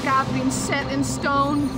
Path been set in stone?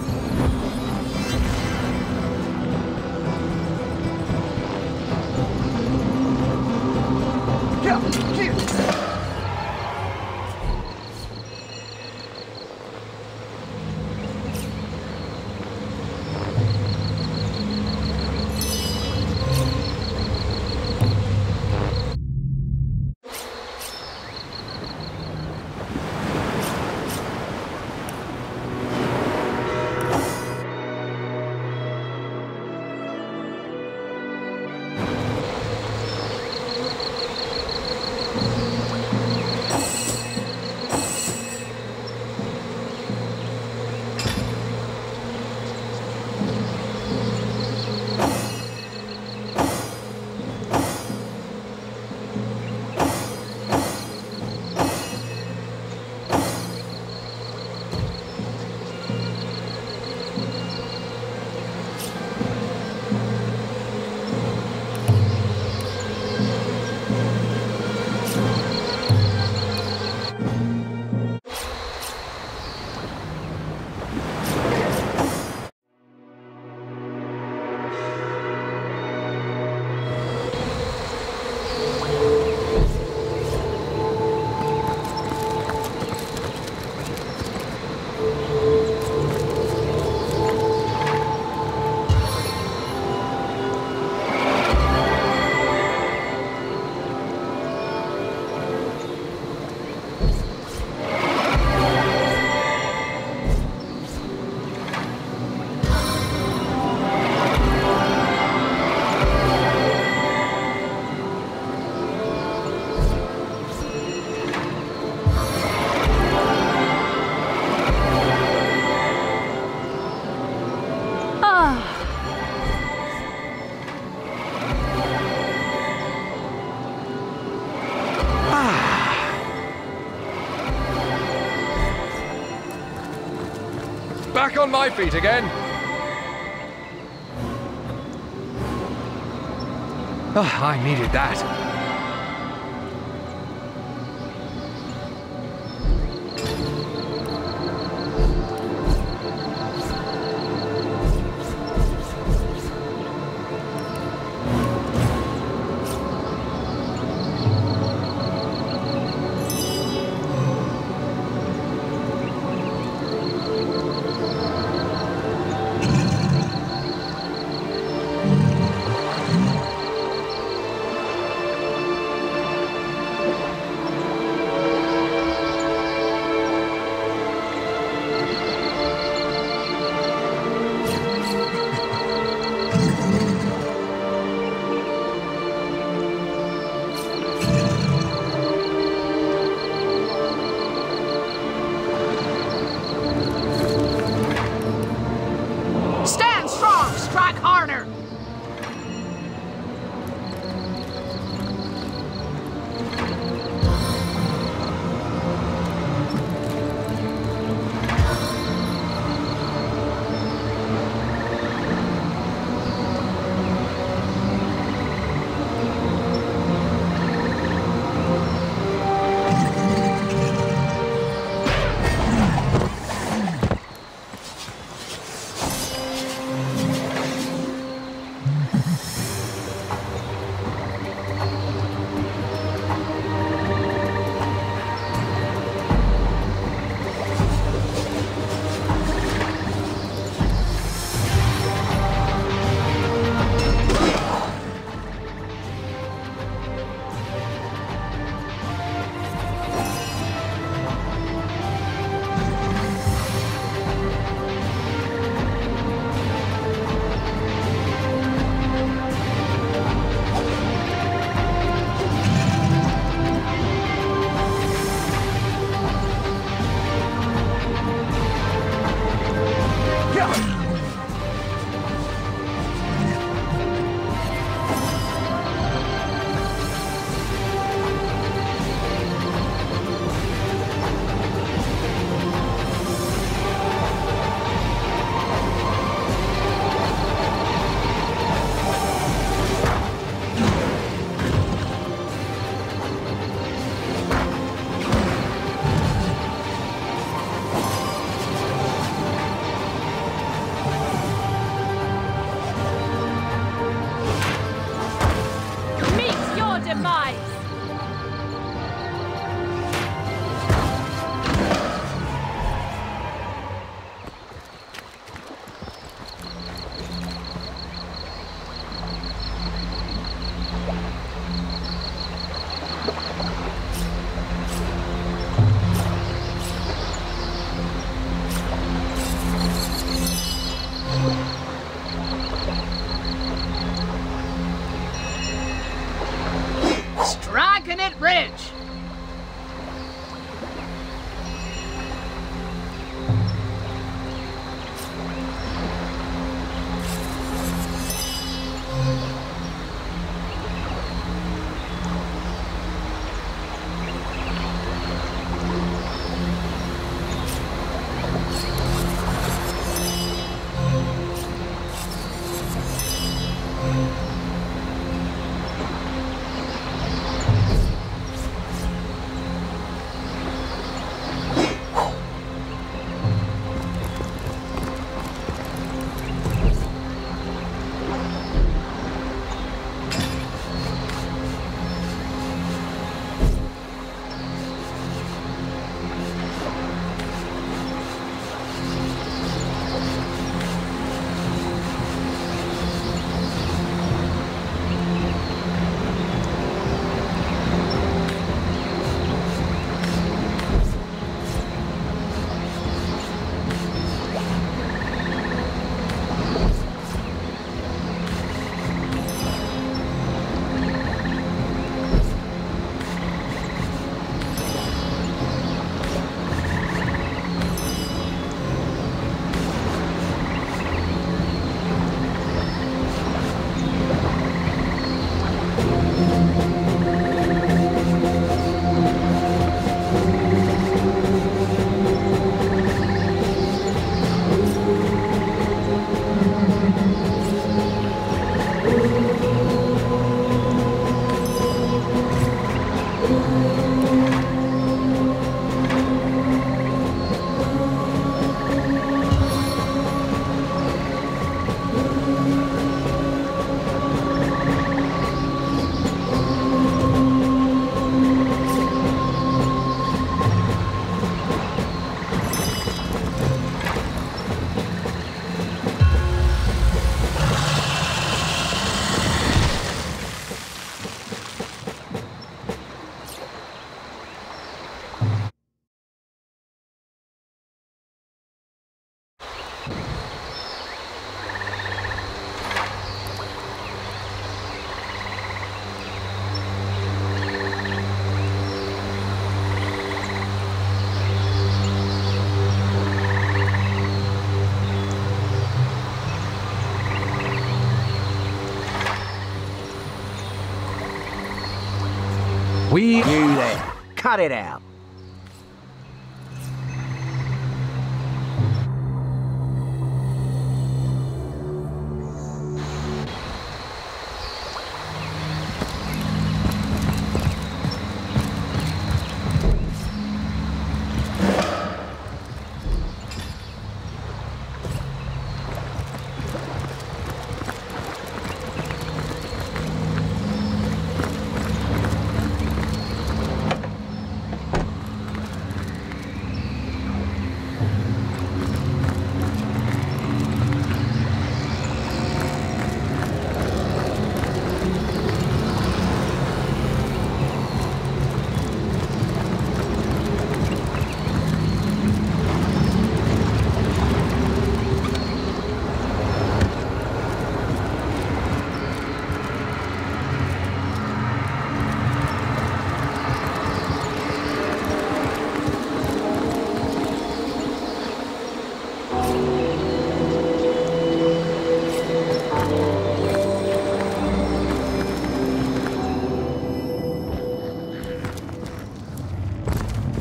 Back on my feet again. Ah, I needed that. You there. Cut it out.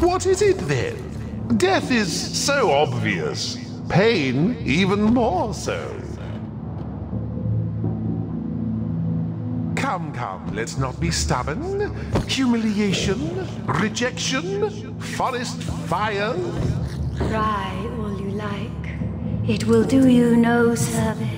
What is it then? Death is so obvious. Pain even more so. Come, come, let's not be stubborn. Humiliation, rejection, forest fire. Cry all you like. It will do you no service.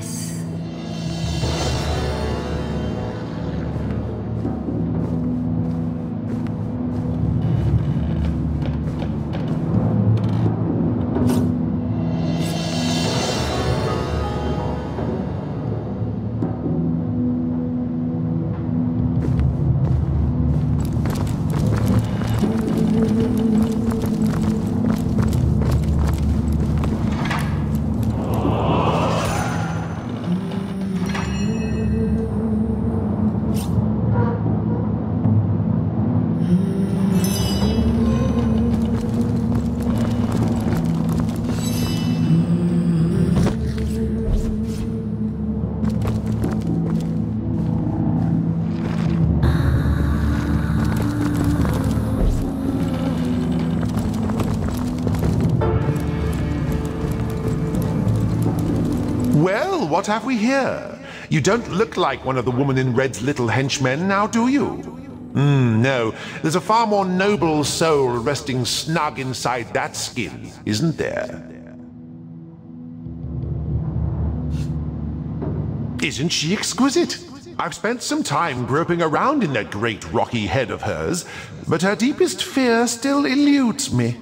What have we here? You don't look like one of the woman in red's little henchmen, now do you? Hmm, no. There's a far more noble soul resting snug inside that skin, isn't there? Isn't she exquisite? I've spent some time groping around in that great rocky head of hers, but her deepest fear still eludes me.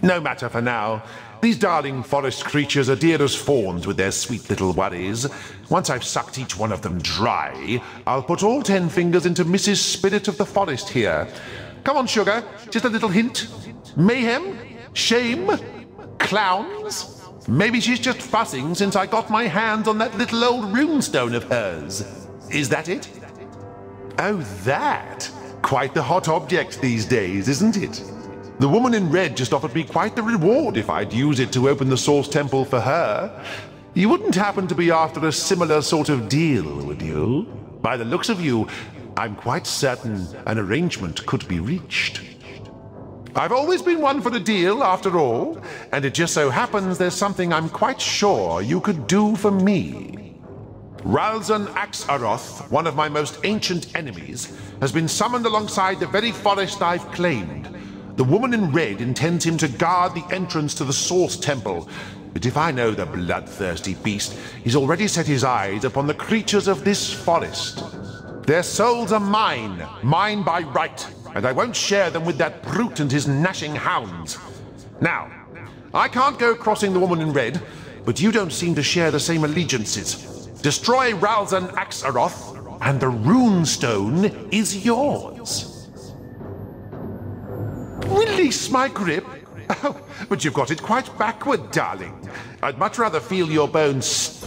No matter for now. These darling forest creatures are dear as fawns with their sweet little worries. Once I've sucked each one of them dry, I'll put all ten fingers into Mrs. Spirit of the Forest here. Come on, Sugar, just a little hint. Mayhem? Shame? Clowns? Maybe she's just fussing since I got my hands on that little old runestone of hers. Is that it? Oh, that? Quite the hot object these days, isn't it? The woman in red just offered me quite the reward if I'd use it to open the Source Temple for her. You wouldn't happen to be after a similar sort of deal, would you? By the looks of you, I'm quite certain an arrangement could be reached. I've always been one for a deal, after all, and it just so happens there's something I'm quite sure you could do for me. Ralzan Axaroth, one of my most ancient enemies, has been summoned alongside the very forest I've claimed. The woman in red intends him to guard the entrance to the Source Temple. But if I know the bloodthirsty beast, he's already set his eyes upon the creatures of this forest. Their souls are mine, mine by right, and I won't share them with that brute and his gnashing hounds. Now, I can't go crossing the woman in red, but you don't seem to share the same allegiances. Destroy Ralzan Axaroth, and the runestone is yours. Release my grip? Oh, but you've got it quite backward, darling. I'd much rather feel your bones.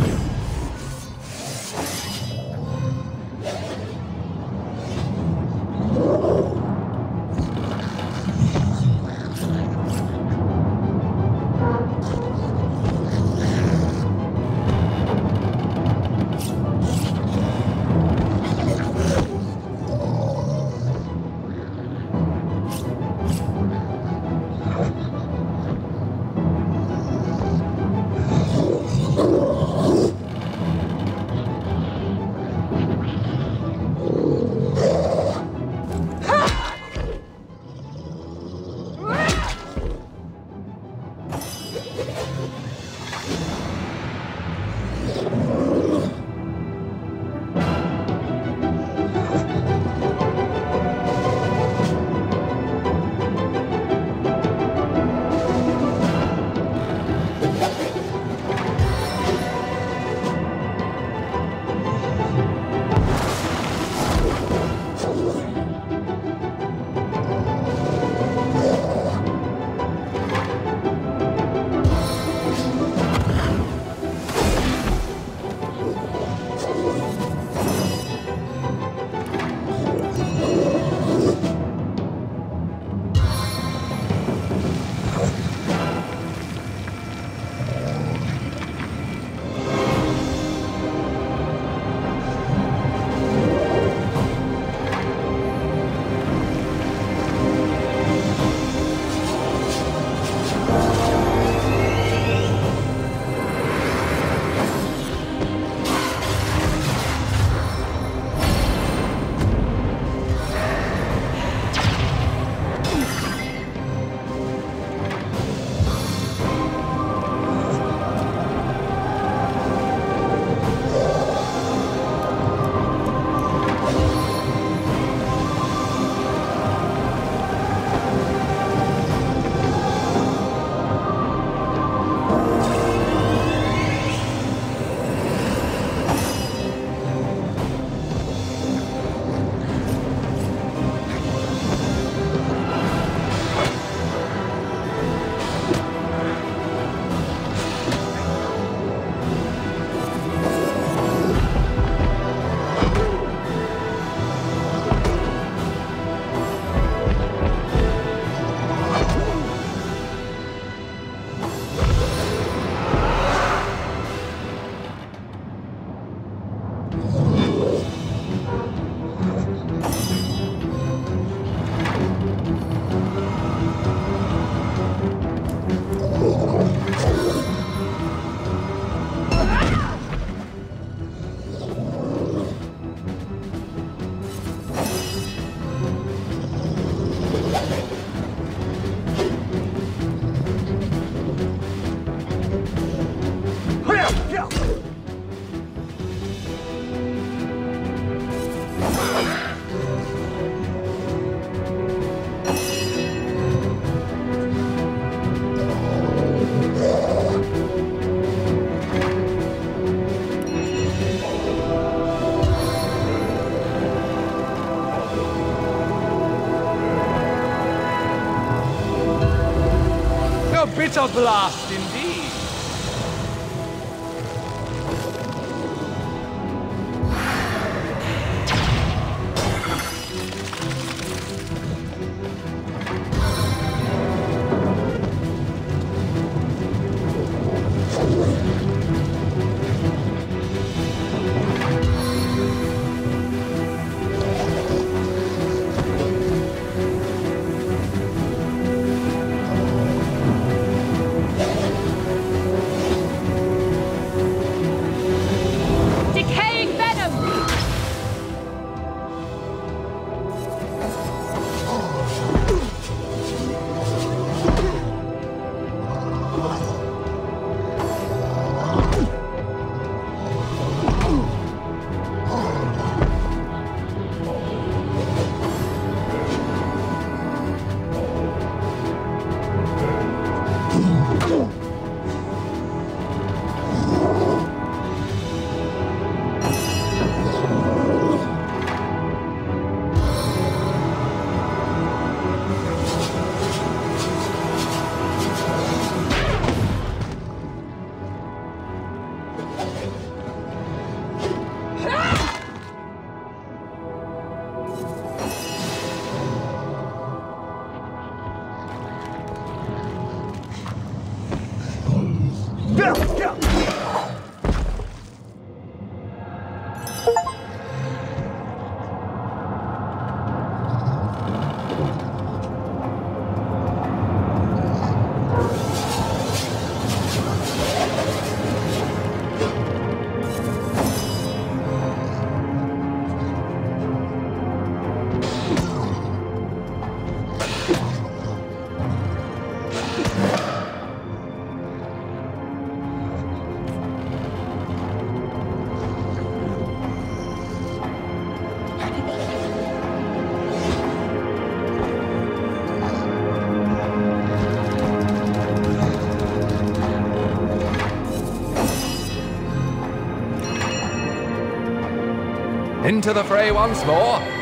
Bitter blast Go! Into the fray once more.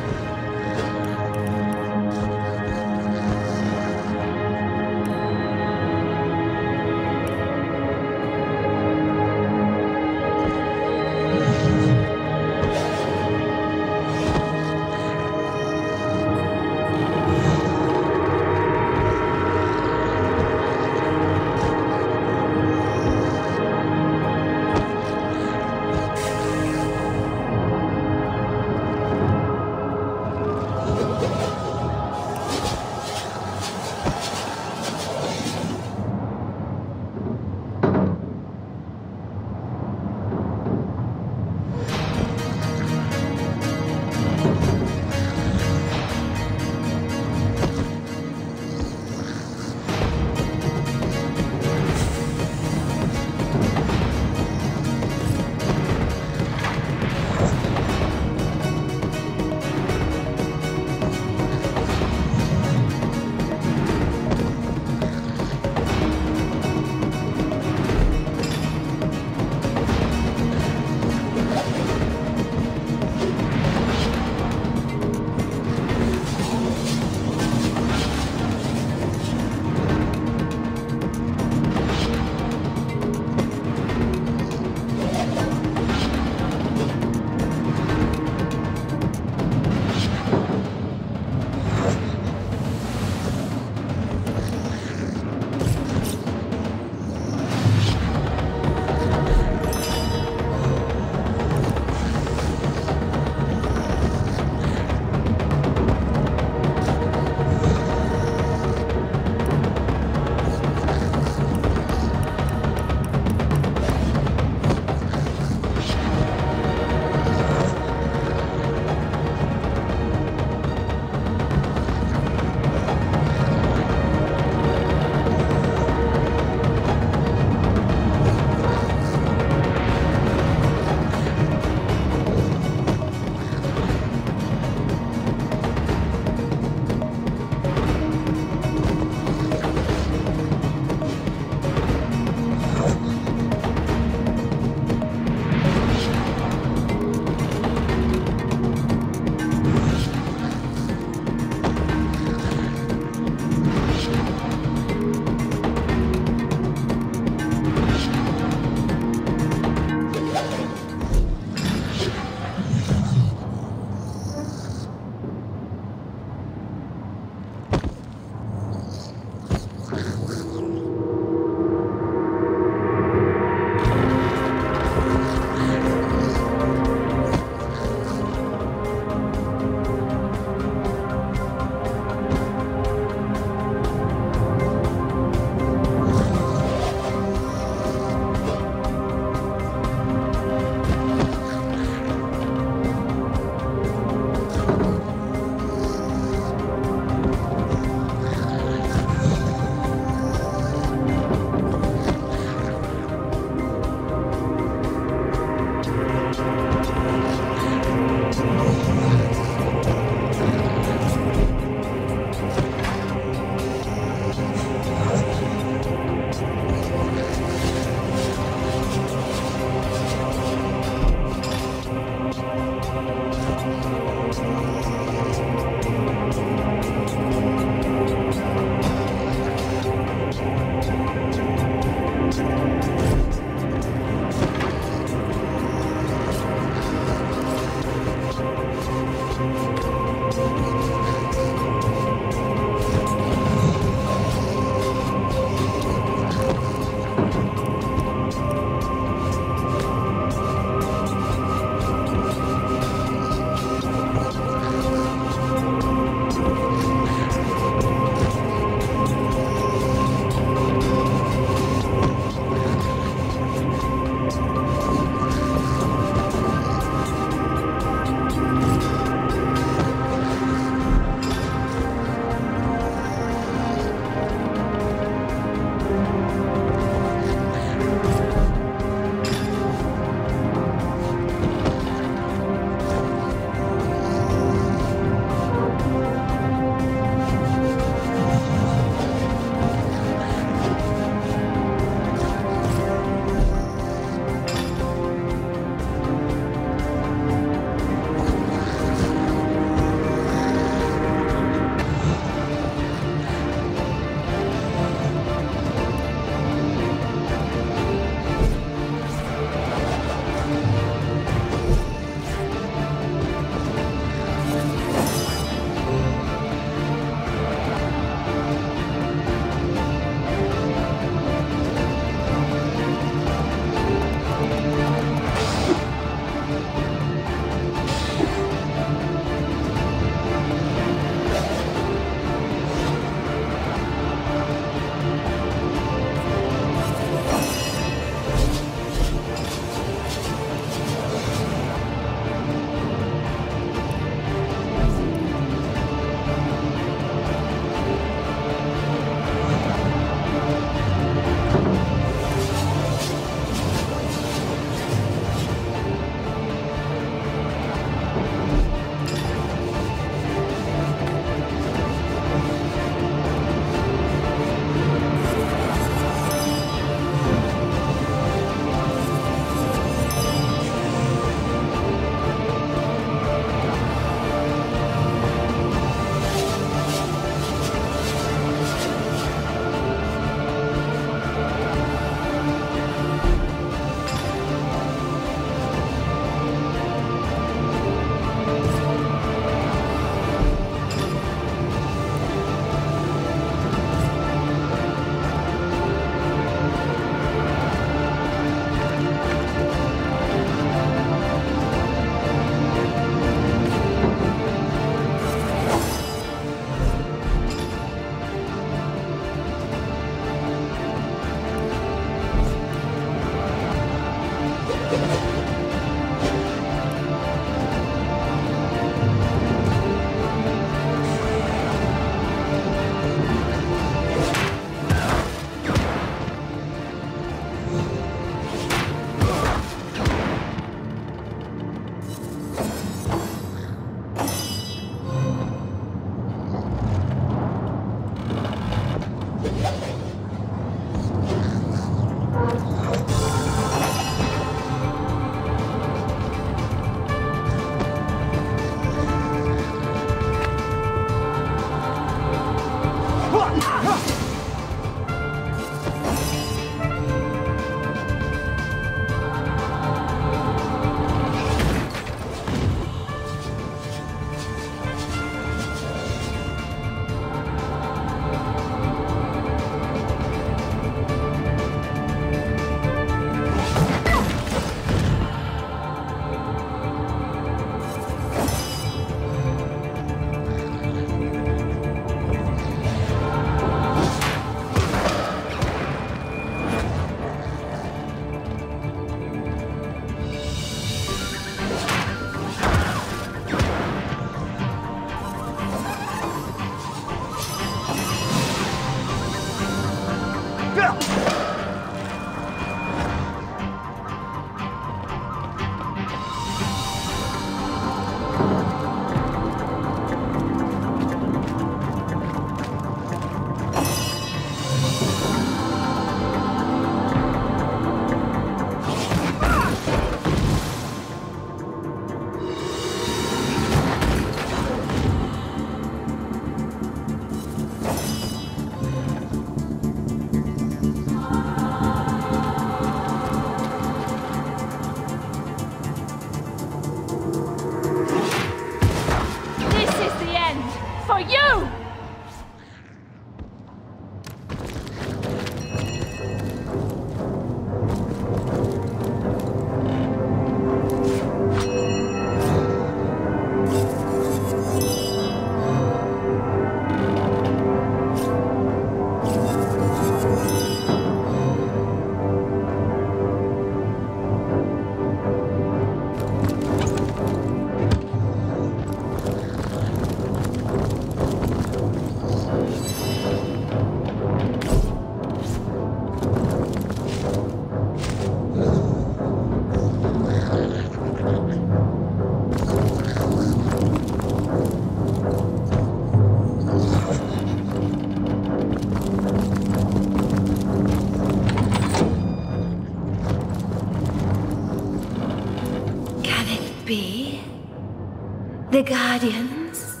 The Guardians.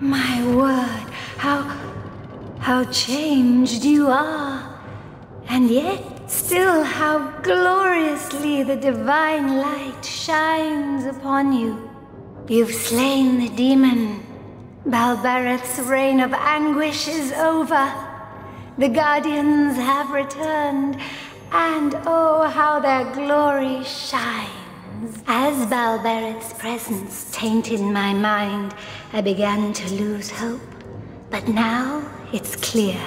My word, how. how changed you are. And yet, still, how gloriously the divine light shines upon you. You've slain the demon. Balberith's reign of anguish is over. The Guardians have returned, and oh, how their glory shines. As Balberith's presence tainted my mind, I began to lose hope. But now it's clear.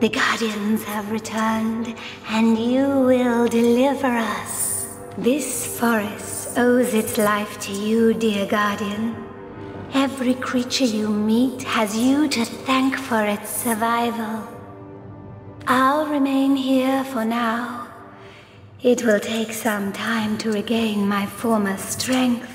The Guardians have returned, and you will deliver us. This forest owes its life to you, dear Guardian. Every creature you meet has you to thank for its survival. I'll remain here for now. It will take some time to regain my former strength.